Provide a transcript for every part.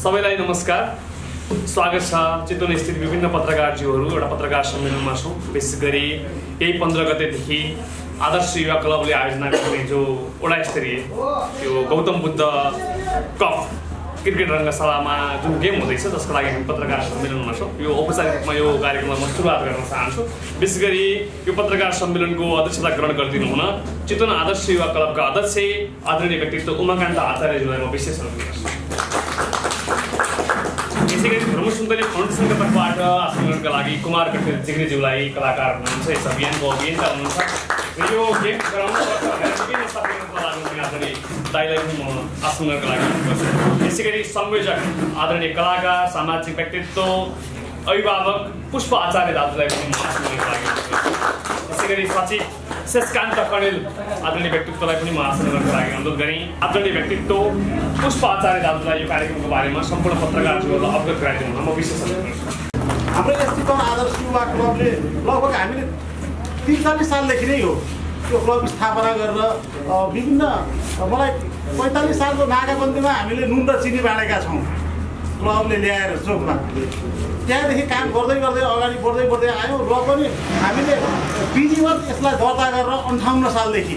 सबैलाई नमस्कार। स्वागत छ चितवन स्थित विभिन्न पत्रकारज्यूहरू। एउटा पत्रकार सम्मेलनमा छौँ। विशेष गरी यही पन्ध्र गतेदेखि आदर्श युवा क्लबले आयोजना गर्ने जो वडा स्तरीय त्यो गौतम बुद्ध कप क्रिकेट रङ्गशालामा जुन गेम हुँदैछ जसको लागि हामी पत्रकार सम्मेलनमा छौँ। यो औपचारिक रूपमा यो कार्यक्रममा म सुरुवात गर्न चाहन्छु। विशेष गरी यो पत्रकार सम्मेलनको अध्यक्षता ग्रहण गरिदिनु हुन चितवन आदर्श युवा क्लबका अध्यक्ष आदरणीय व्यक्तित्व उमाकान्त आचार्यज्यूलाई म विशेष अनुरोध गर्छु। यसै गरी धर्म सुन्दरी फाउन्डेसनका तर्फबाट आसनका लागि कुमार कटेल जिग्रीज्यूलाई कलाकार हुनुहुन्छ यस अभियानको अभियन्ता हुनुहुन्छ। र यो गेम आदरणीय दाईलाई पनि म आसनका लागि गर्छु। यसै गरी संयोजक आदरणीय कलाकार सामाजिक व्यक्तित्व अभिभावक पुष्प आचार्य दाजुलाई पनि यसै गरी सचिव शेषकान्त कणेल आदरणीय व्यक्तित्वलाई पनि म आसन गर्नको लागि अनुरोध गरेँ आदरणीय व्यक्तित्व पुष्प आचार्य दाजुलाई यो कार्यक्रमको बारेमा सम्पूर्ण पत्रकारहरूलाई अवगत गराइदिनु म विशेष हाम्रो यस चितवन आदर्श युवा क्लबले लगभग हामीले त्रिचालिस सालदेखि नै हो यो क्लब स्थापना गरेर विभिन्न मलाई पैँतालिस सालको नागाबन्दीमा हामीले नुन र चिनी बाँडेका छौँ। क्लबले ल्याएर चोकमा त्यहाँदेखि काम गर्दै गर्दै अगाडि बढ्दै बढ्दै आयौँ र पनि हामीले विधिवत यसलाई दर्ता गरेर अन्ठाउन्न सालदेखि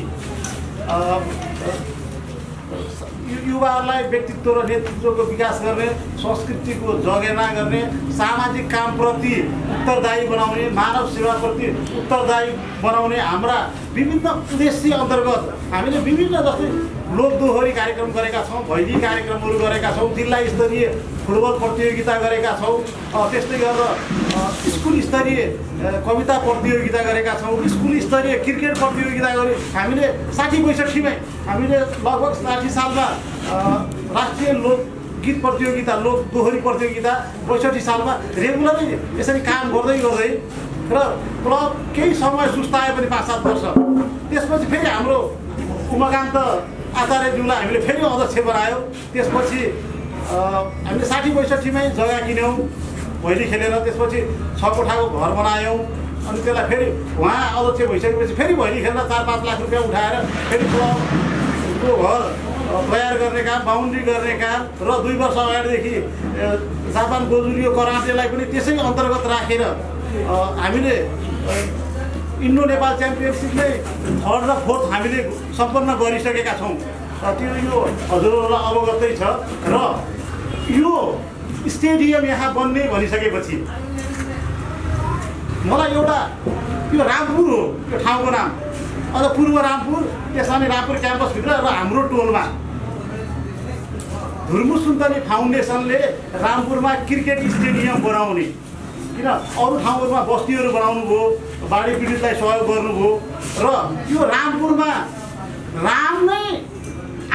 युवाहरूलाई व्यक्तित्व र नेतृत्वको विकास गर्ने संस्कृतिको जगेर्ना गर्ने सामाजिक कामप्रति उत्तरदायी बनाउने मानव सेवाप्रति उत्तरदायी बनाउने हाम्रा विभिन्न उद्देश्य अन्तर्गत हामीले विभिन्न जस्तै लोकदोहोरी कार्यक्रम गरेका छौँ भैली कार्यक्रमहरू गरेका छौँ जिल्ला स्तरीय फुटबल प्रतियोगिता गरेका छौँ त्यस्तै गरेर स्कुल स्तरीय कविता प्रतियोगिता गरेका छौँ स्कुल स्तरीय क्रिकेट प्रतियोगिता गरी हामीले साठी पैँसठीमै हामीले लगभग साठी सालमा राष्ट्रिय लोक गीत प्रतियोगिता लोक दोहोरी प्रतियोगिता पैँसठी सालमा रेगुलरै यसरी काम गर्दै गर्दै र क्लब केही समय सुस्तायो पनि पाँच सात वर्ष। त्यसपछि फेरि हाम्रो उमाकान्त आचार्यज्यूलाई हामीले फेरि अध्यक्ष बनायो त्यसपछि हामीले साठी पैँसठीमै जग्गा किन्यौँ भैली खेलेर। त्यसपछि छ कोठाको घर बनायौँ। अनि त्यसलाई फेरि उहाँ अध्यक्ष भइसकेपछि फेरि भैली खेलेर चार पाँच लाख रुपियाँ उठाएर फेरि क्लबको घर तयार गर्ने काम बााउन्ड्री गर्ने काम र दुई वर्ष अगाडिदेखि जापान गोजुरियो कराटेलाई पनि त्यसै अन्तर्गत राखेर हामीले इन्डो नेपाल च्याम्पियनसिपमै थर्ड र फोर्थ हामीले सम्पन्न गरिसकेका छौँ। र त्यो यो हजुरहरूलाई अवगतै छ। र यो स्टेडियम यहाँ बन्ने भनिसकेपछि मलाई एउटा यो रामपुर हो यो ठाउँको नाम। अझ पूर्व रामपुर त्यसमा रामपुर क्याम्पसभित्र र हाम्रो टोलमा। धुर्मु सुन्तली फाउन्डेसनले रामपुरमा क्रिकेट स्टेडियम बनाउने। किन अरू ठाउँहरूमा बस्तीहरू बनाउनु भयो बाढी पीडितलाई सहयोग गर्नुभयो र यो रामपुरमा राम नै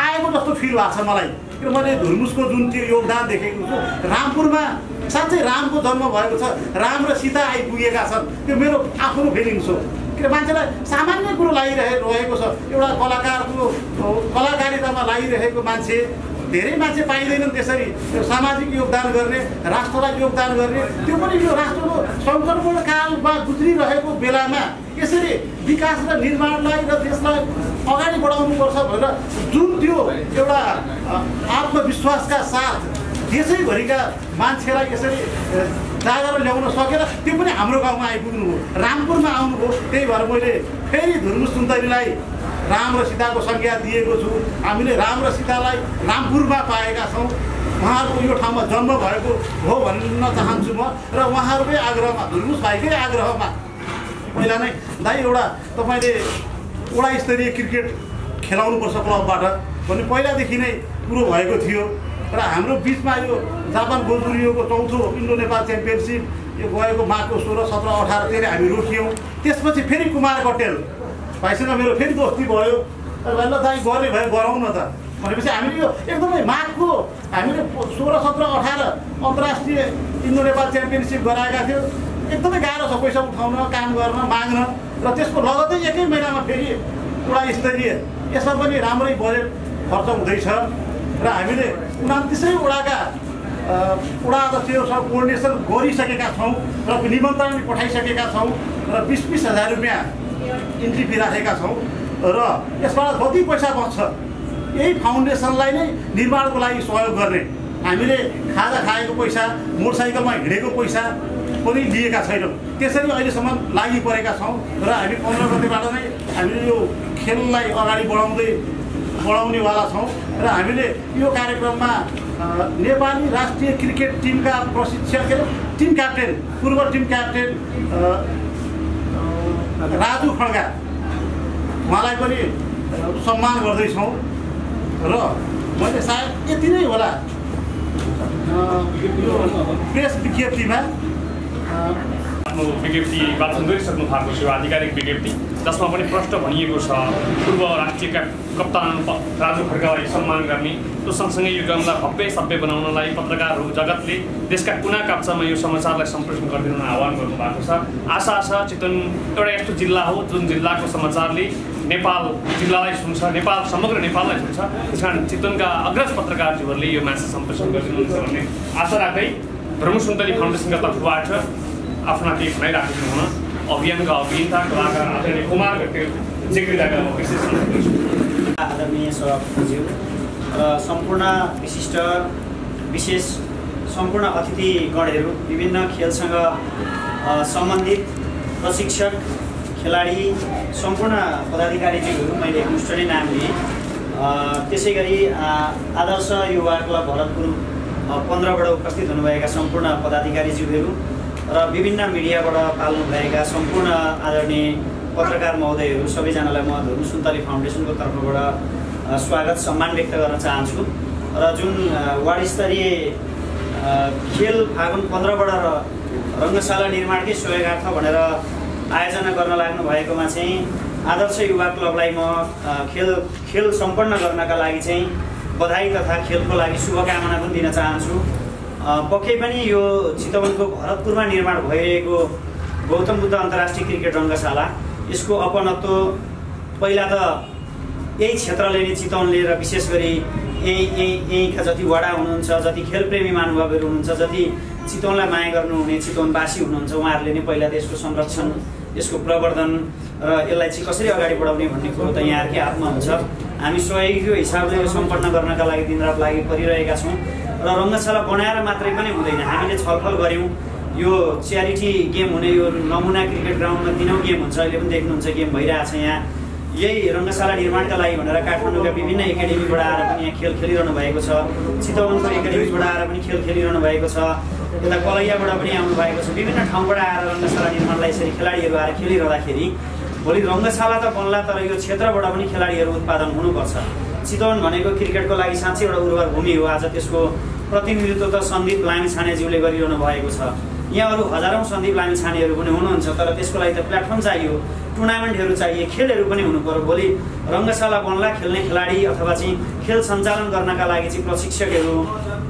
आएको जस्तो फिल भएको छ मलाई। किन मैले धुर्मुसको जुन त्यो योगदान देखेको छु रामपुरमा साँच्चै रामको जन्म भएको छ राम र सीता आइपुगेका छन् त्यो मेरो आफ्नो फिलिङ्स हो। किन मान्छेलाई सामान्य कुरो लागिरहे रहेको छ एउटा कलाकारको कलाकारितामा लागिरहेको मान्छे धेरै मान्छे पाइँदैनन् त्यसरी त्यो सामाजिक योगदान गर्ने राष्ट्रलाई योगदान गर्ने त्यो पनि यो राष्ट्रको सङ्कटपूर्ण कालमा गुज्रिरहेको बेलामा यसरी विकास र निर्माणलाई र देशलाई अगाडि बढाउनुपर्छ भनेर जुन त्यो एउटा आत्मविश्वासका साथ देशैभरिका मान्छेलाई यसरी जागर ल्याउन सकेर त्यो पनि हाम्रो गाउँमा आइपुग्नु हो रामपुरमा आउनुभयो त्यही भएर मैले फेरि धुर्मु सुन्दरीलाई राम र सीताको संज्ञा दिएको छु। हामीले राम र सीतालाई रामपुरमा पाएका छौँ। उहाँहरूको यो ठाउँमा जन्म भएको हो भन्न चाहन्छु म र उहाँहरूकै आग्रहमा धुर्मुस भाइकै आग्रहमा। पहिला नै दाइ एउटा तपाईँले वडा स्तरीय क्रिकेट खेलाउनुपर्छ क्लबबाट भन्ने पहिलादेखि नै कुरो भएको थियो। र हाम्रो बिचमा यो जापान गोजुरियोको चौथो इन्डो नेपाल च्याम्पियनसिप यो गएको माघको सोह्र सत्र अठारतिर हामी रोकियौँ। त्यसपछि फेरि कुमार कटेल भाइसँग मेरो फेरि दोस्ती भयो। भाइ ल दाइ गर्ने भए गरौँ न त। भनेपछि हामीले यो एकदमै माघको हामीले सोह्र सत्र अठार अन्तर्राष्ट्रिय इन्डो नेपाल च्याम्पियनसिप गराएका थियौँ। एकदमै गाह्रो छ पैसा उठाउन काम गर्न माग्न र त्यसको लगतै एकै महिनामा फेरि वडा स्तरीय यसमा पनि राम्रै बजेट खर्च हुँदैछ र हामीले उनातिसै वडाका अ, वडा अध्यक्षहरूसँग कोर्डिनेसन गरिसकेका छौँ र निमन्त्रण पठाइसकेका छौँ र बिस बिस हजार रुपियाँ इन्ट्री फी राखेका छौँ र यसबाट कति पैसा बच्छ यही फाउन्डेसनलाई नै निर्माणको लागि सहयोग गर्ने। हामीले खाजा खाएको पैसा मोटरसाइकलमा हिँडेको पैसा पनि लिएका छैनौँ। त्यसरी अहिलेसम्म लागि परेका छौँ र हामी पन्ध्र गतेबाट नै हामीले यो खेललाई अगाडि बढाउँदै बढाउनेवाला छौँ र हामीले यो कार्यक्रममा नेपाली राष्ट्रिय क्रिकेट टिमका प्रशिक्षक टिम क्याप्टेन पूर्व टिम क्याप्टेन राजु खड्गा उहाँलाई पनि सम्मान गर्दैछौँ। र मैले सायद यति नै होला यो प्रेस विज्ञप्तिमा। आफ्नो विज्ञप्ति वाचन गरिसक्नु भएको छ आधिकारिक विज्ञप्ति। जसमा पनि प्रष्ट भनिएको छ पूर्व राष्ट्रिय क्याप कप्तान राजु खड्कालाई सम्मान गर्ने त्यो सँगसँगै यो गेमलाई भव्य सभ्य बनाउनलाई पत्रकारहरू जगतले देशका कुना काप्चामा यो समाचारलाई सम्प्रेषण गरिदिन आह्वान गर्नुभएको छ। आशा छ चितवन एउटा यस्तो जिल्ला हो जुन जिल्लाको समाचारले नेपाल जिल्लालाई सुन्छ नेपाल समग्र नेपाललाई सुन्छ। त्यस कारण चितवनका अग्रज पत्रकारज्यूहरूले यो म्यासेज सम्प्रेषण गरिदिनुहुन्छ भन्ने आशा राख्दै ब्रह्म सुन्तली फाउन्डेसनका तर्फबाट आफ्ना केही भनाइराखेको हुन अभियानका अभियन्ता कलाकार कुमार। आदरणीय सभापतिज्यू र सम्पूर्ण विशिष्ट विशेष सम्पूर्ण अतिथिगणहरू विभिन्न खेलसँग सम्बन्धित प्रशिक्षक खेलाडी सम्पूर्ण पदाधिकारीज्यूहरू मैले नै नाम लिएँ त्यसै गरी आदर्श युवा क्लब भरतपुर पन्ध्रबाट उपस्थित हुनुभएका सम्पूर्ण पदाधिकारीज्यूहरू र विभिन्न मिडियाबाट पाल्नुभएका सम्पूर्ण आदरणीय पत्रकार महोदयहरू सबैजनालाई म धर्म सुन्तली फाउन्डेसनको तर्फबाट स्वागत सम्मान व्यक्त गर्न चाहन्छु। र जुन वार्ड स्तरीय खेल फागुन पन्ध्रबाट र रङ्गशाला निर्माणकै सहयोगार्थ भनेर आयोजना गर्न लाग्नु भएकोमा चाहिँ आदर्श युवा क्लबलाई म खेल खेल सम्पन्न गर्नका लागि चाहिँ बधाई तथा खेलको लागि शुभकामना पनि दिन चाहन्छु। पक्कै पनि यो चितवनको भरतपुरमा निर्माण भइरहेको गौतम बुद्ध अन्तर्राष्ट्रिय क्रिकेट रङ्गशाला यसको अपनत्व पहिला त यही क्षेत्रले नै चितवनले र विशेष गरी यही यही यहीँका जति वडा हुनुहुन्छ जति खेलप्रेमी महानुभावहरू हुनुहुन्छ जति चितवनलाई माया गर्नुहुने चितवनवासी हुनुहुन्छ उहाँहरूले नै पहिला त यसको संरक्षण यसको प्रवर्धन र यसलाई चाहिँ कसरी अगाडि बढाउने भन्ने कुरो त यहाँहरूकै हातमा हुन्छ। हामी सहयोगीको हिसाबले यो सम्पन्न गर्नका लागि दिनरात लागि परिरहेका छौँ। र रङ्गशाला बनाएर मात्रै पनि हुँदैन। हामीले छलफल गऱ्यौँ। यो च्यारिटी गेम हुने यो नमुना क्रिकेट ग्राउन्डमा दिनौँ गेम हुन्छ। अहिले पनि देख्नुहुन्छ गेम भइरहेछ यहाँ। यही रङ्गशाला निर्माणका लागि भनेर काठमाडौँका विभिन्न एकाडेमीबाट आएर पनि यहाँ खेल खेलिरहनु भएको छ। चितवनको एकाडेमीबाट आएर पनि खेल खेलिरहनु भएको छ। यता कलैयाबाट पनि आउनु भएको छ। विभिन्न ठाउँबाट आएर रङ्गशाला निर्माणलाई यसरी खेलाडीहरू आएर खेलिरहँदाखेरि भोलि रङ्गशाला त बन्ला तर यो क्षेत्रबाट पनि खेलाडीहरू उत्पादन हुनुपर्छ। चितवन भनेको क्रिकेटको लागि साँच्चै एउटा उर्वर भूमि हो। आज त्यसको प्रतिनिधित्व त सन्दीप लामी छानेज्यूले गरिरहनु भएको छ। यहाँ अरू हजारौँ सन्दीप लामी छानेहरू पनि हुनुहुन्छ तर त्यसको लागि त प्लेटफर्म चाहियो टुर्नामेन्टहरू चाहिए खेलहरू पनि हुनु पर्यो। भोलि रङ्गशाला बन्ला खेल्ने खेलाडी अथवा चाहिँ खेल सञ्चालन गर्नका लागि चाहिँ प्रशिक्षकहरू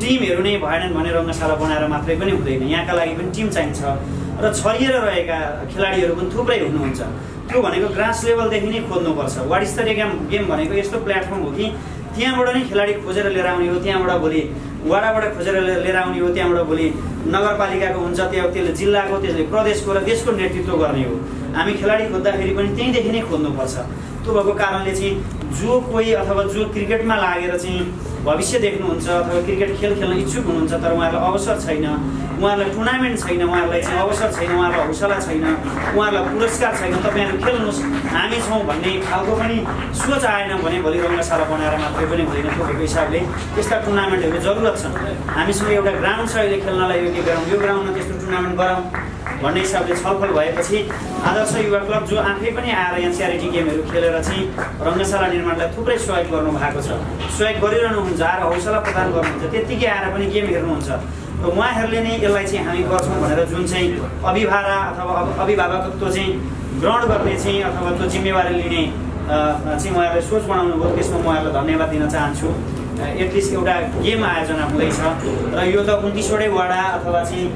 टिमहरू नै भएनन् भने रङ्गशाला बनाएर मात्रै पनि हुँदैन। यहाँका लागि पनि टिम चाहिन्छ। र छरिएर रहेका खेलाडीहरू पनि थुप्रै हुनुहुन्छ। त्यो भनेको ग्रास लेभलदेखि नै खोज्नुपर्छ। वार्ड स्तरीय गेम गेम भनेको यस्तो प्लेटफर्म हो कि त्यहाँबाट नै खेलाडी खोजेर लिएर आउने हो त्यहाँबाट भोलि वाडाबाट खोजेर लिएर आउने हो त्यहाँबाट भोलि नगरपालिकाको हुन्छ त्यो त्यसले जिल्लाको त्यसले प्रदेशको र देशको नेतृत्व गर्ने हो। हामी खेलाडी खोज्दाखेरि पनि त्यहीँदेखि नै खोज्नुपर्छ। त्यो भएको कारणले चाहिँ जो कोही अथवा जो क्रिकेटमा लागेर चाहिँ भविष्य देख्नुहुन्छ अथवा क्रिकेट खेल खेल्न इच्छुक हुनुहुन्छ तर उहाँहरूलाई अवसर छैन उहाँहरूलाई टुर्नामेन्ट छैन उहाँहरूलाई चाहिँ अवसर छैन उहाँहरूलाई हौसला छैन उहाँहरूलाई पुरस्कार छैन तपाईँहरू खेल्नुहोस् हामी छौँ भन्ने खालको पनि सोच आएन भने भोलि रङ्गशाला बनाएर मात्रै पनि हुँदैन भएको हिसाबले त्यस्ता टुर्नामेन्टहरू जरुरत छन्। हामीसँग एउटा ग्राउन्ड छ अहिले खेल्नलाई योग्य ग्राउन्ड यो ग्राउन्डमा त्यस्तो टुर्नामेन्ट गराउँ भन्ने हिसाबले छलफल भएपछि आदर्श युवा क्लब जो आफै पनि आएर च्यारिटी गेमहरू खेलेर चाहिँ रङ्गशाला निर्माणलाई थुप्रै सहयोग गर्नु भएको छ। सहयोग गरिरहनुहुन्छ आएर हौसला प्रदान गर्नुहुन्छ त्यत्तिकै आएर पनि गेम हेर्नुहुन्छ। र उहाँहरूले नै यसलाई चाहिँ हामी गर्छौँ भनेर जुन चाहिँ अभिभारा अथवा अभ- अभिभावकत्व चाहिँ ग्रहण गर्ने चाहिँ अथवा त्यो जिम्मेवारी लिने चाहिँ उहाँहरूले सोच बनाउनु भयो त्यसमा म उहाँहरूलाई धन्यवाद दिन चाहन्छु। एटलिस्ट एउटा गेम आयोजना हुँदैछ। र यो त उन्तिसवटै वडा अथवा चाहिँ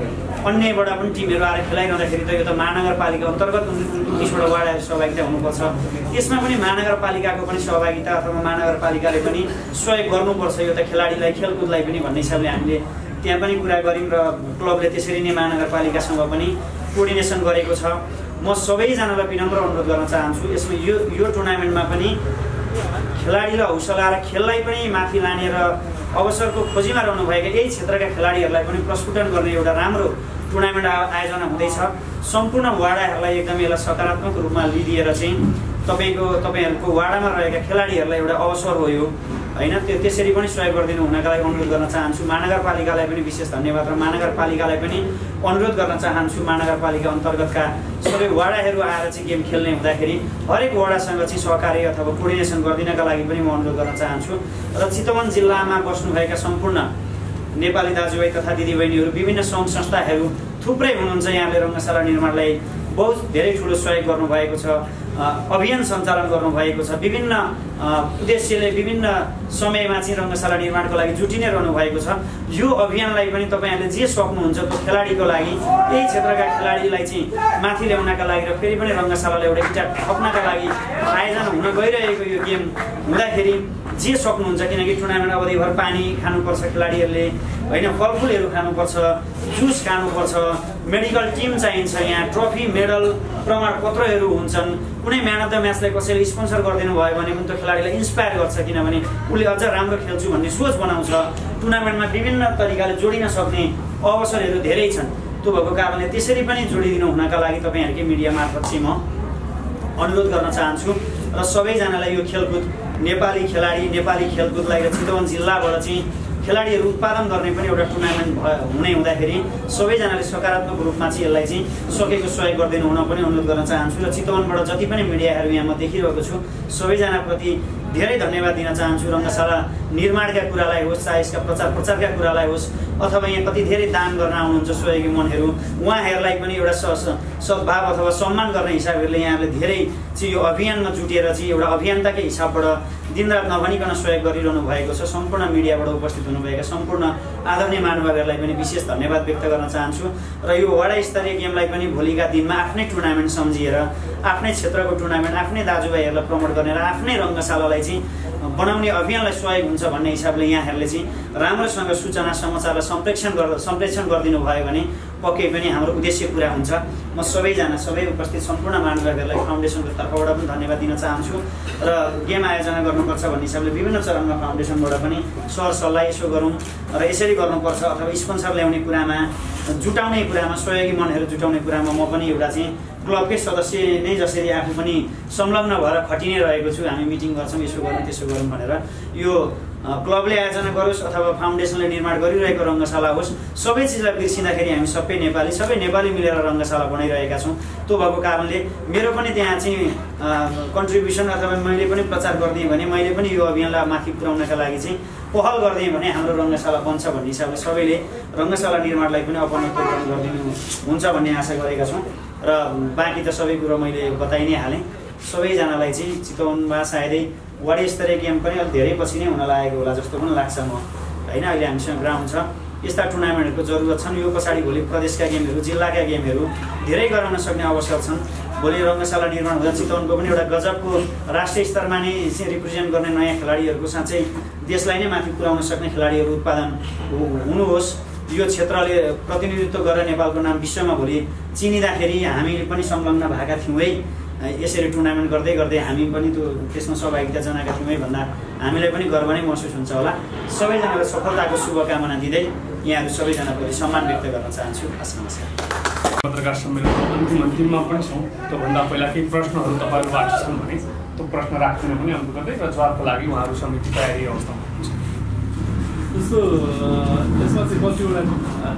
अन्यबाट पनि टिमहरू आएर खेलाइरहँदाखेरि त यो त महानगरपालिका अन्तर्गत उन्तिसवटा वडाहरू सहभागिता हुनुपर्छ। त्यसमा पनि महानगरपालिकाको पनि सहभागिता अथवा महानगरपालिकाले पनि सहयोग गर्नुपर्छ यो त खेलाडीलाई खेलकुदलाई पनि भन्ने हिसाबले हामीले त्यहाँ पनि कुरा गऱ्यौँ र क्लबले त्यसरी नै महानगरपालिकासँग पनि कोर्डिनेसन गरेको छ। म सबैजनालाई विनम्र अनुरोध गर्न चाहन्छु यसमा यो यो टुर्नामेन्टमा पनि खेलाडीलाई हौसला र खेललाई पनि माथि लाने र अवसरको खोजीमा रहनुभएका यही क्षेत्रका खेलाडीहरूलाई पनि प्रस्फुटन गर्ने एउटा राम्रो टुर्नामेन्ट आयोजना हुँदैछ। सम्पूर्ण वाडाहरूलाई एकदमै यसलाई सकारात्मक रूपमा लिइदिएर चाहिँ तपाईँको तपाईँहरूको वाडामा रहेका खेलाडीहरूलाई एउटा अवसर हो यो। होइन त्यो त्यसरी पनि सहयोग गरिदिनु हुनका लागि अनुरोध गर्न चाहन्छु। महानगरपालिकालाई पनि विशेष धन्यवाद र महानगरपालिकालाई पनि अनुरोध गर्न चाहन्छु महानगरपालिका अन्तर्गतका सबै वाडाहरू आएर चाहिँ गेम खेल्ने हुँदाखेरि हरेक वाडासँग चाहिँ सहकार्य अथवा कोर्डिनेसन गरिदिनका लागि पनि म अनुरोध गर्न चाहन्छु। र चितवन जिल्लामा बस्नुभएका सम्पूर्ण नेपाली दाजुभाइ तथा दिदीबहिनीहरू विभिन्न सङ्घ संस्थाहरू थुप्रै हुनुहुन्छ। यहाँले रङ्गशाला निर्माणलाई बहुत धेरै ठुलो सहयोग गर्नुभएको छ। अभियान सञ्चालन गर्नुभएको छ। विभिन्न उद्देश्यले विभिन्न समयमा चाहिँ रङ्गशाला निर्माणको लागि जुटिनै रहनु भएको छ। यो अभियानलाई पनि तपाईँहरूले जे सक्नुहुन्छ त्यो खेलाडीको लागि यही क्षेत्रका खेलाडीलाई चाहिँ माथि ल्याउनका लागि र फेरि पनि रङ्गशालालाई एउटा इटा थप्नका लागि आयोजना हुन गइरहेको यो गेम हुँदाखेरि जे सक्नुहुन्छ किनकि टुर्नामेन्ट अवधिभर पानी खानुपर्छ खेलाडीहरूले होइन फलफुलहरू खानुपर्छ जुस खानुपर्छ मेडिकल टिम चाहिन्छ यहाँ ट्रफी मेडल प्रमाणपत्रहरू हुन्छन्। कुनै म्यान अफ द म्याचलाई कसैले स्पोन्सर गरिदिनु भयो भने पनि त्यो खेलाडीलाई इन्सपायर गर्छ किनभने उसले अझ राम्रो खेल्छु भन्ने सोच बनाउँछ। टुर्नामेन्टमा विभिन्न तरिकाले जोडिन सक्ने अवसरहरू धेरै छन्। त्यो भएको कारणले त्यसरी पनि जोडिदिनु हुनका लागि तपाईँहरूकै मिडिया मार्फत चाहिँ म अनुरोध गर्न चाहन्छु र सबैजनालाई यो खेलकुद नेपाली खेलाडी नेपाली खेलकुदलाई चितवन जिल्लाबाट चाहिँ खेलाडीहरू उत्पादन गर्ने पनि एउटा टुर्नामेन्ट भ हुने हुँदाखेरि सबैजनाले सकारात्मक रूपमा चाहिँ यसलाई चाहिँ सकेको सहयोग गरिदिनु हुन पनि अनुरोध गर्न चाहन्छु र चितवनबाट जति पनि मिडियाहरू यहाँ म देखिरहेको छु सबैजनाप्रति धेरै धन्यवाद दिन चाहन्छु। रङ्गशाला निर्माणका कुरालाई होस् चाहे यसका प्रचार प्रचारका कुरालाई होस् अथवा यहाँ कति धेरै दान गर्न आउनुहुन्छ सहयोगी मनहरू उहाँहरूलाई पनि एउटा स- सद्भाव अथवा सम्मान गर्ने हिसाबहरूले यहाँहरूले धेरै चाहिँ यो अभियानमा जुटेर चाहिँ एउटा अभियन्ताकै हिसाबबाट दिनरात नभनिकन सहयोग गरिरहनु भएको छ। सम्पूर्ण मिडियाबाट उपस्थित हुनुभएका सम्पूर्ण आदरणीय महानुभावहरूलाई पनि विशेष धन्यवाद व्यक्त गर्न चाहन्छु र यो वडा स्तरीय गेमलाई पनि भोलिका दिनमा आफ्नै टुर्नामेन्ट सम्झिएर आफ्नै क्षेत्रको टुर्नामेन्ट आफ्नै दाजुभाइहरूलाई प्रमोट गर्ने र आफ्नै रङ्गशालालाई चाहिँ बनाउने अभियानलाई सहयोग हुन्छ भन्ने हिसाबले यहाँहरूले चाहिँ राम्रोसँग सूचना समाचार र सम्प्रेक्षण गर्दा सम्प्रेषण गरिदिनु भयो भने पक्कै पनि हाम्रो उद्देश्य पुरा हुन्छ। म सबैजना सबै उपस्थित सम्पूर्ण महानुभावहरूलाई फाउन्डेसनको तर्फबाट पनि धन्यवाद दिन चाहन्छु र गेम आयोजना गर्नुपर्छ भन्ने हिसाबले विभिन्न चरणमा फाउन्डेसनबाट पनि सर सल्लाह यसो गरौँ र यसरी गर्नुपर्छ अथवा स्पोन्सर ल्याउने कुरामा जुटाउने कुरामा सहयोगी मनहरू जुटाउने कुरामा म पनि एउटा चाहिँ क्लबकै सदस्य नै जसरी आफू पनि संलग्न भएर खटि नै रहेको छु। हामी मिटिङ गर्छौँ यसो गरौँ त्यसो गरौँ भनेर। यो क्लबले आयोजना गरोस् अथवा फाउन्डेसनले निर्माण गरिरहेको रङ्गशाला होस् सबै चिजलाई बिर्सिँदाखेरि हामी सबै नेपाली सबै नेपाली मिलेर रङ्गशाला बनाइरहेका छौँ। त्यो भएको कारणले मेरो पनि त्यहाँ चाहिँ कन्ट्रिब्युसन अथवा मैले पनि प्रचार गरिदिएँ भने मैले पनि यो अभियानलाई माथि पुर्याउनका लागि चाहिँ पहल गरिदिएँ भने हाम्रो रङ्गशाला बन्छ भन्ने हिसाबले सबैले रङ्गशाला निर्माणलाई पनि ग्रहण गरिदिनु हुन्छ भन्ने आशा गरेका छौँ। र बाँकी त सबै कुरो मैले बताइ नै हालेँ। सबैजनालाई चाहिँ चितवनमा सायदै वार्ड स्तरीय गेम पनि अलिक धेरै पछि नै हुन लागेको होला जस्तो पनि लाग्छ म। होइन अहिले हामीसँग ग्राउन्ड छ। यस्ता टुर्नामेन्टहरूको जरुरत छन्। यो पछाडि भोलि प्रदेशका गेमहरू जिल्लाका गेमहरू धेरै गराउन सक्ने अवसर छन्। भोलि रङ्गशाला निर्माण हुँदा चितवनको पनि एउटा गजबको राष्ट्रिय स्तरमा नै चाहिँ रिप्रेजेन्ट गर्ने नयाँ खेलाडीहरूको साँच्चै देशलाई नै माथि पुर्याउन सक्ने खेलाडीहरू उत्पादन हुनुहोस्। यो क्षेत्रले प्रतिनिधित्व गरेर नेपालको नाम विश्वमा भोलि चिनिँदाखेरि हामी पनि संलग्न भएका थियौँ है। यसरी टुर्नामेन्ट गर्दै गर्दै हामी पनि त्यो त्यसमा सहभागिता जनाएका थियौँ है भन्दा हामीलाई पनि गर्व नै महसुस हुन्छ होला। सबैजनालाई सफलताको शुभकामना दिँदै यहाँहरू सबैजनाप्रति सम्मान व्यक्त गर्न चाहन्छु। हस् नमस्कार। पत्रकार सम्मेलनको अन्तिम अन्तिममा पनि छौँ। त्योभन्दा पहिला केही प्रश्नहरू तपाईँहरूबाट छन् भने त्यो प्रश्न राखिदिनु पनि अनुरोध गर्दै र जवाबको लागि उहाँहरू समिति तयारी अवस्थामा हुनुहुन्छ। जस्तो यसमा चाहिँ कतिवटा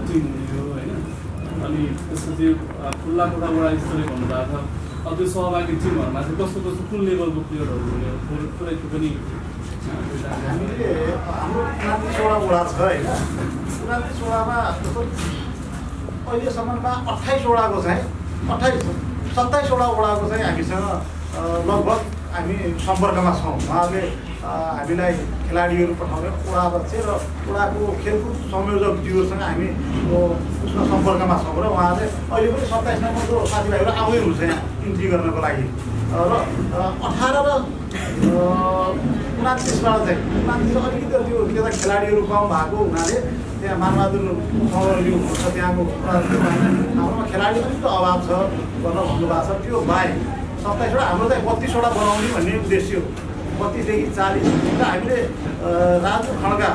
टिम हुने हो होइन? अनि त्यसपछि खुल्ला खुल्ला वडा स्तरीय भन्नुभएको छ। अब त्यो सहभागी टिमहरूमा चाहिँ कस्तो कस्तो कुन लेभलको प्लेयरहरू हुने हो पुरै पनि हामीले हाम्रो उनातिसवटा वडा छ होइन। उनातिसवटामा अहिलेसम्ममा अठाइसवटाको चाहिँ अठाइस सत्ताइसवटा वडाको चाहिँ हामीसँग लगभग हामी सम्पर्कमा छौँ। उहाँहरूले हामीलाई खेलाडीहरू पठाउने वडाबाट चाहिँ र वडाको खेलकुद संयोजकज्यूहरूसँग हामी अ, उसमा सम्पर्कमा छौँ र उहाँहरूले अहिले पनि सत्ताइस नम्बरको साथीभाइहरू आउँदै हुन्छ यहाँ इन्ट्री गर्नको लागि अ, र अ, अठार र उनातिसबाट चाहिँ उनातिस अलिकति त्यो त्यता खेलाडीहरू कम भएको हुनाले त्यहाँ मानबहादुर कमरज्यू हुनुहुन्छ त्यहाँको उनातिसमा हाम्रोमा खेलाडी अलिकति अभाव छ भनेर भन्नुभएको छ त्यो बाहेक सत्ताइसवटा हाम्रो चाहिँ बत्तिसवटा बनाउने भन्ने उद्देश्य हो बत्तिसदेखि चालिस र हामीले राजु खड्का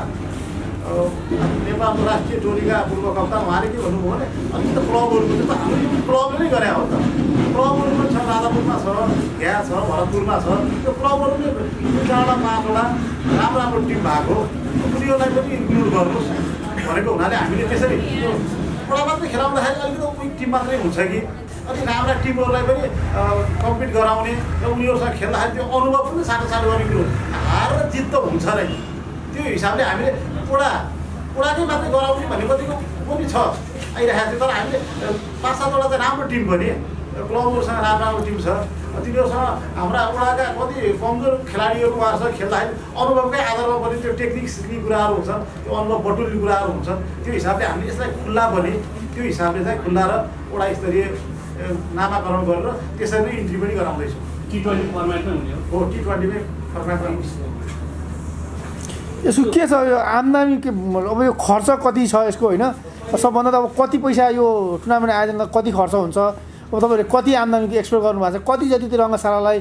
नेपालको राष्ट्रिय टोलीका पूर्व कप्तान उहाँले के भन्नुभयो भने अलिकति क्लबहरूको चाहिँ त हाम्रो यो क्लबले नै गरे हो त। क्लबहरू पनि छ राधापुरमा छ घ्या छ भरतपुरमा छ त्यो क्लबहरूले दुई चारवटा पाँचवटा राम्रो राम्रो टिम भएको उनीहरूलाई पनि इन्क्लुड गर्नुहोस् भनेको हुनाले हामीले त्यसरी त्यो खेलाउँदाखेरि अलिकति विक टिम मात्रै हुन्छ कि? अलिक राम्रा टिमहरूलाई पनि कम्पिट गराउने र उनीहरूसँग खेल्दाखेरि त्यो अनुभव पनि सानो सानो गर्ने कुरो हार र जित त हुन्छ नै। त्यो हिसाबले हामीले एउटा एउटाकै मात्रै गराउने भन्ने कतिको पनि छ। आइरहेको थियो तर हामीले पाँच सातवटा चाहिँ राम्रो टिम पनि। क्लबहरूसँग राम्रो राम्रो टिम छ। तिनीहरूसँग हाम्रा वडाका कति कमजोर खेलाडीहरू उहाँहरूसँग खेल्दाखेरि अनुभवकै आधारमा पनि त्यो टेक्निक सिक्ने कुराहरू हुन्छ त्यो अनुभव बटुल्ने कुराहरू हुन्छ। त्यो हिसाबले हामीले यसलाई खुल्ला पनि त्यो हिसाबले चाहिँ खुल्ला र वडा स्तरीय नामाकरण गरेर त्यसरी नै इन्ट्री पनि गराउँदैछौँ। टी ट्वेन्टी फर्मेटमै हुने हो। हो टी ट्वेन्टीमै फर्मेटमा यसको के छ यो आम्दानी के अब यो खर्च कति छ यसको होइन? सबभन्दा त अब कति पैसा यो टुर्नामेन्ट आयोजना कति खर्च हुन्छ? अब तपाईँहरूले कति आम्दानीको एक्सपेक्ट गर्नुभएको छ? कति जति त्यो रङ्गशालालाई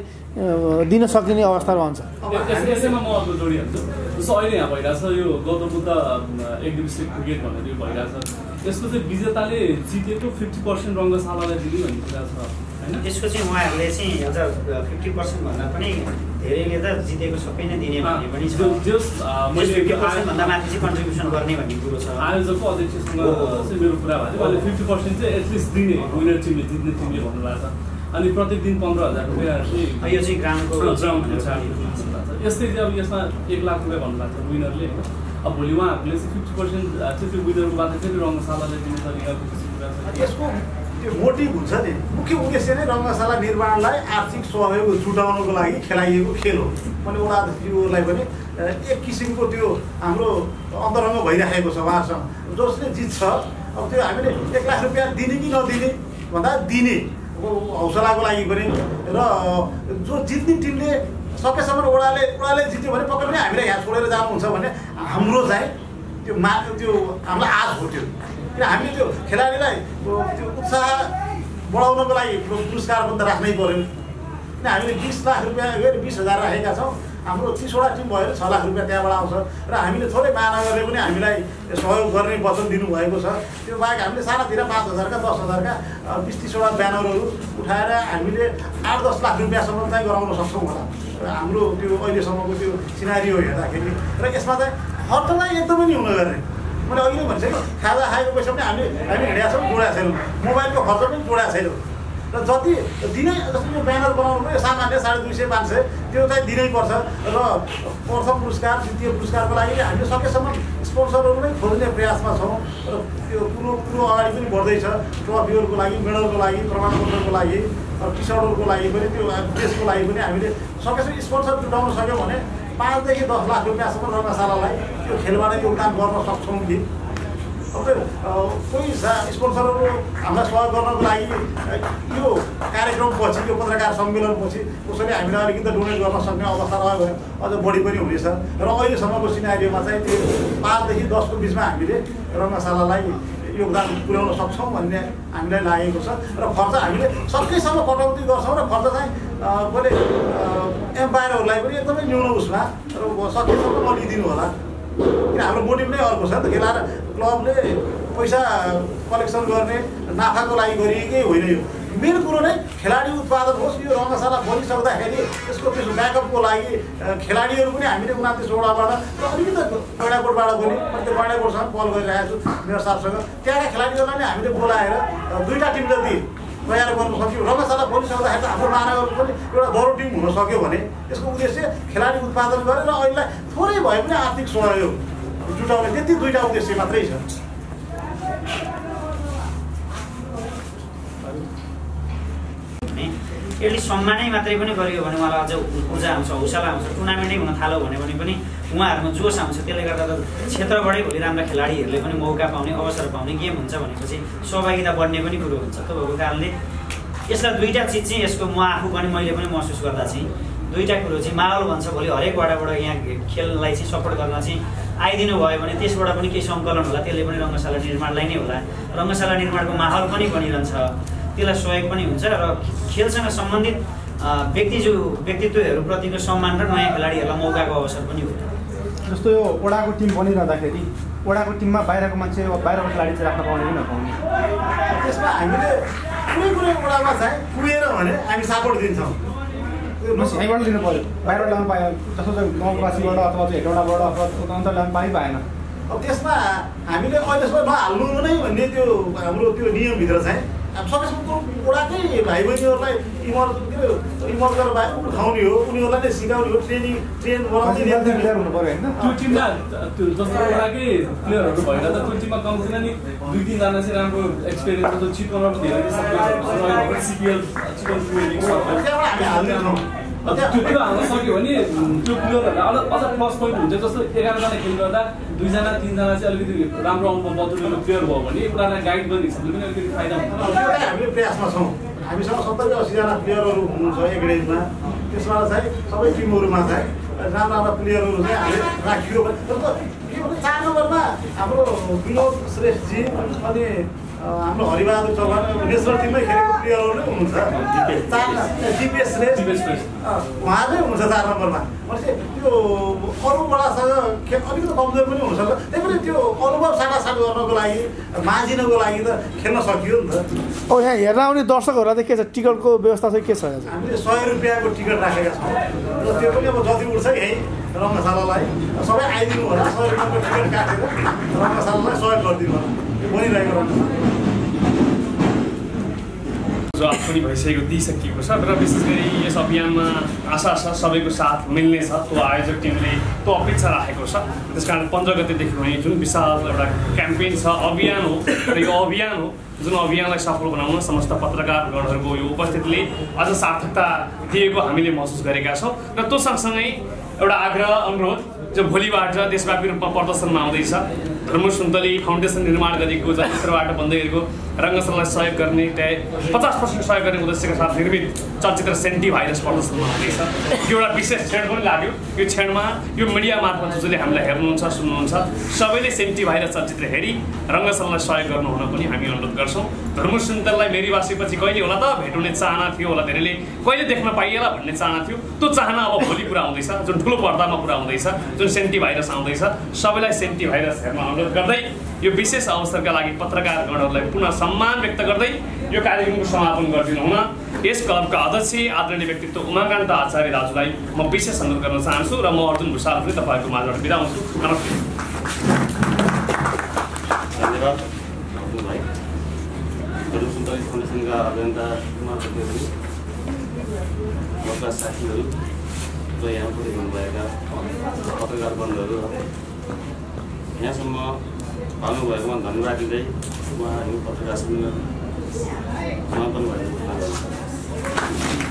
दिन सकिने अवस्था रहन्छ? यस- यसैमा म अर्को जोडिहाल्छु जस्तो अहिले यहाँ भइरहेछ यो गौतम बुद्ध अम, एक दिवसीय क्रिकेट भनेर यो भइरहेछ यसको चाहिँ विजेताले जितेको फिफ्टी पर्सेन्ट रङ्गशालालाई दिने भन्ने कुरा छ होइन? त्यसको चाहिँ उहाँहरूले चाहिँ अझ फिफ्टी पर्सेन्ट भन्दा पनि धेरैले त जितेको सबै नै दिने भन्ने पनि छ। फिफ्टी पर्सेन्टभन्दा माथि चाहिँ कन्ट्रिब्युसन गर्ने भन्ने कुरो छ। आयोजकको अध्यक्षसँग। चाहिँ मेरो कुरा भएको थियो। उहाँले फिफ्टी पर्सेन्ट चाहिँ एटलिस्ट दिने विनर टिमले जित्ने टिमले भन्नुभएको छ। अनि प्रत्येक दिन पन्ध्र हजार रुपियाँ चाहिँ यो चाहिँ ग्राउन्डको छ। यस्तै चाहिँ अब यसमा एक लाख रुपियाँ भन्नुभएको छ विनरले होइन? अब भोलि उहाँहरूले चाहिँ फिफ्टी पर्सेन्ट चाहिँ त्यो यसको त्यो मोटिभ हुन्छ नि मुख्य उद्देश्य नै रङ्गशाला निर्माणलाई आर्थिक सहयोग जुटाउनको लागि खेलाइएको खेल हो। मैले वडा अध्यक्षज्यूलाई पनि एक किसिमको त्यो हाम्रो अन्तरङ्ग भइराखेको छ उहाँसँग। जसले जित्छ अब त्यो हामीले एक लाख रुपियाँ दिने कि नदिने भन्दा दिने। हौसलाको लागि पनि र जो जित्ने टिमले सकेसम्म वडाले वडाले जित्यो भने पक्कै पनि हामीलाई यहाँ छोडेर जानुहुन्छ भने हाम्रो चाहिँ त्यो मा त्यो हामीलाई आश हो त्यो। किन हामीले त्यो खेलाडीलाई त्यो उत्साह बढाउनको लागि पुरस्कार पनि त राख्नै पऱ्यो किन हामीले बिस लाख रुपियाँ अरे बिस हजार राखेका छौँ। हाम्रो तिसवटा टिम भने छ लाख रुपियाँ त्यहाँबाट आउँछ। र हामीले थोरै महानगरले पनि हामीलाई सहयोग गर्ने वचन दिनुभएको छ। त्यो बाहेक हामीले सानातिर पाँच हजारका दस हजारका बिस तिसवटा ब्यानरहरू उठाएर हामीले आठ दस लाख रुपियाँसम्म चाहिँ गराउन सक्छौँ होला। र हाम्रो त्यो अहिलेसम्मको त्यो सिनारी हेर्दाखेरि र यसमा चाहिँ खर्च चाहिँ एकदमै नि हुन गर्ने मैले अहिले भनिसकेँ खाजा खाएको पैसा पनि हामीले हामी हिँडेका छौँ जोडेका छैनौँ। मोबाइलको खर्च पनि जोडेका छैनौँ। र जति दिनै जस्तो यो ब्यानर बनाउनु पऱ्यो सामान्य साढे दुई सय पाँच सय त्यो चाहिँ दिनै पर्छ। र प्रथम पुरस्कार द्वितीय पुरस्कारको लागि हामीले सकेसम्म स्पोन्सरहरू नै खोज्ने प्रयासमा छौँ। र त्यो कुरो कुरो अगाडि पनि बढ्दैछ। ट्रफीहरूको लागि मेडलको लागि प्रमाणपत्रको लागि टी सर्टहरूको लागि पनि त्यो ड्रेसको लागि पनि हामीले सकेसम्म स्पोन्सर जुटाउन सक्यौँ भने पाँचदेखि दस लाख रुपियाँसम्म रङ्गशालालाई त्यो खेलबाट योगदान गर्न सक्छौँ कि। कोही स्पोन्सरहरू हामीलाई सहयोग गर्नको लागि अ, यो कार्यक्रमपछि यो पत्रकार सम्मेलनपछि कसैले हामीलाई अलिकति डोनेट गर्न सक्ने अवस्था रह्यो भने अझ बढी पनि हुनेछ। र अहिलेसम्मको सिनारीमा चाहिँ त्यो पाँचदेखि दसको बिचमा हामीले रङ्गशालालाई योगदान पुर्याउन सक्छौँ भन्ने हामीलाई लागेको छ। र खर्च हामीले सकेसम्म कटौती गर्छौँ र खर्च चाहिँ कहिले एम्पायरहरूलाई पनि एकदमै न्यून उसमा र सकेसम्म नलिदिनु होला किन हाम्रो मोटिभ नै अर्को छ नि त खेलाएर क्लबले पैसा कलेक्सन गर्ने नाफाको लागि गरिएकै होइन यो। मेन कुरो नै खेलाडी उत्पादन होस् यो रङ्गशाला बनिसक्दाखेरि यसको त्यसो ब्याकअपको लागि खेलाडीहरू पनि हामीले उनातिसवटाबाट र अलिकति गैँडाकोटबाट पनि मैले त्यो गैँडाकोटसँग कल गरिरहेको छु मेरो साथसँग। त्यहाँका खेलाडीहरूलाई नै हामीले बोलाएर दुईवटा टिम जति तयार गर्नु सक्यो। रङ्गशाला बनिसक्दाखेरि त हाम्रो महानगरको पनि एउटा दरो टिम हुन सक्यो भने यसको उद्देश्य खेलाडी उत्पादन गरेर अहिलेलाई थोरै भए पनि आर्थिक सहयोग जुटाउने त्यति दुईवटा उद्देश्य मात्रै छ भने एटलिस्ट सम्मानै मात्रै पनि गरियो भने उहाँलाई अझ ऊर्जा आउँछ हौसला आउँछ टुर्नामेन्टै हुन थाल्यो भने पनि उहाँहरूमा जोस आउँछ। त्यसले गर्दा त क्षेत्रबाटै भोलि राम्रा खेलाडीहरूले पनि मौका पाउने अवसर पाउने गेम हुन्छ भनेपछि सहभागिता बढ्ने पनि कुरो हुन्छ। त्यो भएको कारणले यसलाई दुईवटा चिज चाहिँ यसको म आफू पनि मैले पनि महसुस गर्दा चाहिँ दुईवटा कुरो चाहिँ माहौल भन्छ भोलि हरेक वाडाबाट यहाँ खेललाई चाहिँ सपोर्ट गर्न चाहिँ आइदिनु भयो भने त्यसबाट पनि केही सङ्कलन होला। त्यसले पनि रङ्गशाला निर्माणलाई नै होला। रङ्गशाला निर्माणको माहौल पनि बनिरहन्छ। त्यसलाई सहयोग पनि हुन्छ र खेलसँग सम्बन्धित अ, व्यक्तिजु व्यक्तित्वहरूप्रतिको सम्मान र नयाँ खेलाडीहरूलाई मौकाको अवसर पनि हो। जस्तो यो ओडाको टिम बनिरहँदाखेरि वडाको टिममा बाहिरको मान्छे वा बाहिरको खेलाडी चाहिँ राख्न पाउने कि नपाउने त्यसमा हामीले कुनै कुनै कुरामा चाहिँ पुगेन भने हामी सपोर्ट दिन्छौँ। यहीँबाट लिनु पऱ्यो। बाहिरबाट ल्याउनु पायो जस्तो चाहिँ गाउँवासीबाट अथवा चाहिँ हेटौँडाबाट अथवा अन्त ल्याउनु पाइ पाएन। अब त्यसमा हामीले अहिलेसम्म नहाल्नु नै भन्ने त्यो हाम्रो त्यो नियमभित्र चाहिँ अब सकेसम्म वडाकै भाइ बहिनीहरूलाई इमल के अरे इमल गरेर बाहिर उठाउने हो। उनीहरूलाई नै सिकाउने हो। ट्रेनिङ ट्रेन होइन। त्यो टिममा त्यो जस्तो एउटाकै प्लेयरहरू भएर त त्यो टिममा कमसेकम नि। दुई तिनजना चाहिँ राम्रो एक्सपिरियन्स चिकनमा पनि धेरै सिपिएल चिकन हामी त्यो हाल्न सक्यो भने त्यो प्लेयरहरूलाई अझ अझ प्लस पोइन्ट हुन्छ जस्तो एघारजना खेल गर्दा दुईजना तिनजना चाहिँ अलिकति राम्रो अनुभव बतुलेको प्लेयर भयो भने उनीहरूलाई गाइड गर्ने हिसाबले पनि अलिकति फाइदा हुन्छ हामीले प्रयासमा छौँ हामीसँग सत्तरी असीजना प्लेयरहरू हुनुहुन्छ एक रेन्जमा त्यसमा चाहिँ सबै टिमहरूमा चाहिँ राम्रा राम्रा प्लेयरहरू चाहिँ हामीले राखियो भने चार नम्बरमा हाम्रो विनोद श्रेष्ठजी अनि हाम्रो हरिबहादुर चौहान नेसनल टिममै खेलेको प्लेयरहरू नै हुनुहुन्छ उहाँ नै हुनुहुन्छ चार नम्बरमा भनेपछि त्यो अरूबडासँग खेल अलिकति कमजोर पनि हुनसक्छ त्यही पनि त्यो अनुभव साटासाट गर्नको लागि माझिनको लागि त खेल्न सकियो नि त। अब यहाँ हेर्न आउने दर्शकहरूलाई चाहिँ के छ? टिकटको व्यवस्था चाहिँ के छ हामीले सय रुपियाँको टिकट राखेका छौँ। र त्यो पनि अब जति उठ्छ यहीँ रङ्गशालालाई। सबै आइदिनु होला सय रुपियाँको टिकट काटेर रङ्गशालालाई सहयोग गरिदिनु होला। बनिरहेको रङ्गशाला। जो पनि भइसकेको दिइसकिएको छ र विशेष गरी यस अभियानमा आशा छ सबैको साथ मिल्नेछ त्यो आयोजक टिमले त्यो अपेक्षा राखेको छ। त्यस कारण पन्ध्र गतेदेखि हुने जुन विशाल एउटा क्याम्पेन छ अभियान हो र यो अभियान हो जुन अभियानलाई सफल बनाउन समस्त पत्रकारगणहरूको यो उपस्थितिले अझ सार्थकता दिएको हामीले महसुस गरेका छौँ र त्यो सँगसँगै एउटा आग्रह अनुरोध जो भोलिबाट देशव्यापी रूपमा प्रदर्शनमा आउँदैछ। धर्म सुन्तली फाउन्डेसन निर्माण गरेको चलचित्रबाट बन्दै गरेको रङ्गशालालाई सहयोग गर्ने त्यहाँ पचास पर्सेन्ट सहयोग गर्ने उद्देश्यका साथ निर्मित चलचित्र सेन्टी भाइरस प्रदर्शनमा आउँदैछ यो एउटा विशेष क्षण पनि लाग्यो। यो क्षणमा यो मिडिया मार्फत जसले हामीलाई हेर्नुहुन्छ सुन्नुहुन्छ सबैले सेन्टी भाइरस चलचित्र हेरी रङ्गशालालाई सहयोग गर्नु हुन पनि हामी अनुरोध गर्छौँ। धर्म सुन्तललाई कहिले होला त भेट हुने चाहना थियो होला धेरैले। कहिले देख्न पाइएला भन्ने चाहना थियो। त्यो चाहना अब भोलि पुरा आउँदैछ जुन ठुलो पर्दामा पुरा आउँदैछ जुन सेन्टी भाइरस आउँदैछ सबैलाई सेन्टी भाइरस हेर्न अनुरोध गर्दै यो विशेष अवसरका लागि पत्रकारगणहरूलाई पुनः सम्मान व्यक्त गर्दै यो कार्यक्रमको समापन गरिदिनु हुन यस क्लबका अध्यक्ष आदरणीय व्यक्तित्व उमाकान्त आचार्य दाजुलाई म विशेष अनुरोध गर्न चाहन्छु र म अर्जुन भूषाल पनि तपाईँहरूको माझबाट बिदा हुन्छु। नमस्ते। साथीहरू। र यहाँ पनि हुनुभएका पत्रकार बन्धुहरू यहाँसम्म आउनुभएकोमा धन्यवाद दिँदै उहाँहरू पत्रकार सम्मेलनमा समापन भएको